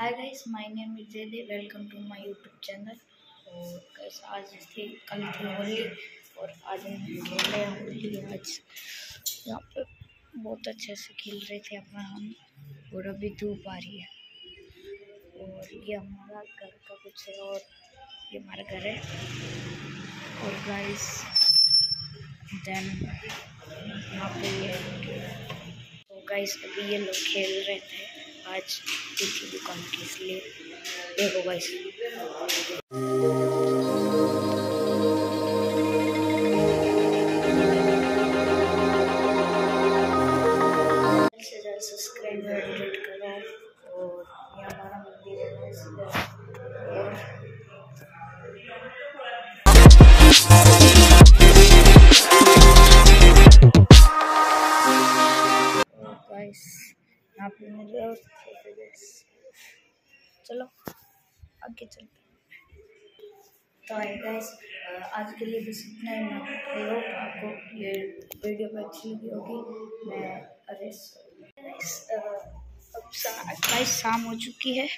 Hi guys my name is Jaydev welcome to my YouTube channel और guys आज थी कल थी होली और आज हम खेल रहे हैं होली आज यहाँ पे बहुत अच्छे से खेल रहे थे अपना हम, और अभी धूप आ रही है। और ये हमारा घर का कुछ है और, ये हमारा घर है। और गाइस देन यहाँ पे ये तो गाइस अभी ये लोग खेल रहे थे। आज दूसरी दुकान की इसलिए देखो गाइस सब्सक्राइब करो यहाँ पे मेरे और चलो, आगे चलते तो आए गाइस आज के लिए बस इतना ही। मैं होप आपको ये वीडियो में अच्छी लगी होगी। मैं अरे अब गाइस शाम हो चुकी है।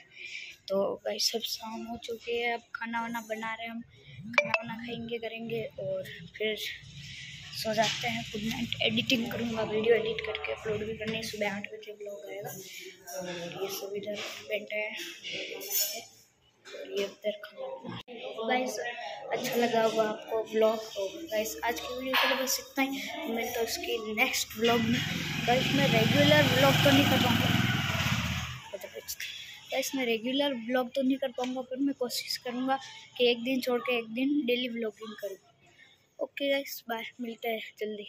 तो गाइस सब शाम हो चुकी है। अब खाना वाना बना रहे हैं हम। खाना वाना खाएँगे, करेंगे और फिर सो जाते हैं गुड नाइट एडिटिंग करूँगा वीडियो एडिट करके अपलोड भी करनी सुबह आठ बजे ब्लॉग आएगा। और ये सब इधर बैठे हैं। ये उधर गाइस अच्छा लगा होगा आपको ब्लॉग और गाइस आज की वीडियो के लिए बस इतना ही। मैं तो उसकी नेक्स्ट ब्लॉग में गाइस मैं रेगुलर ब्लॉग तो नहीं कर पाऊँगा। गाइस मैं रेगुलर ब्लॉग तो नहीं कर पाऊँगा, पर मैं कोशिश करूँगा कि एक दिन छोड़ के एक दिन डेली ब्लॉगिंग करूँ। ओके गाइस बाय मिलते हैं जल्दी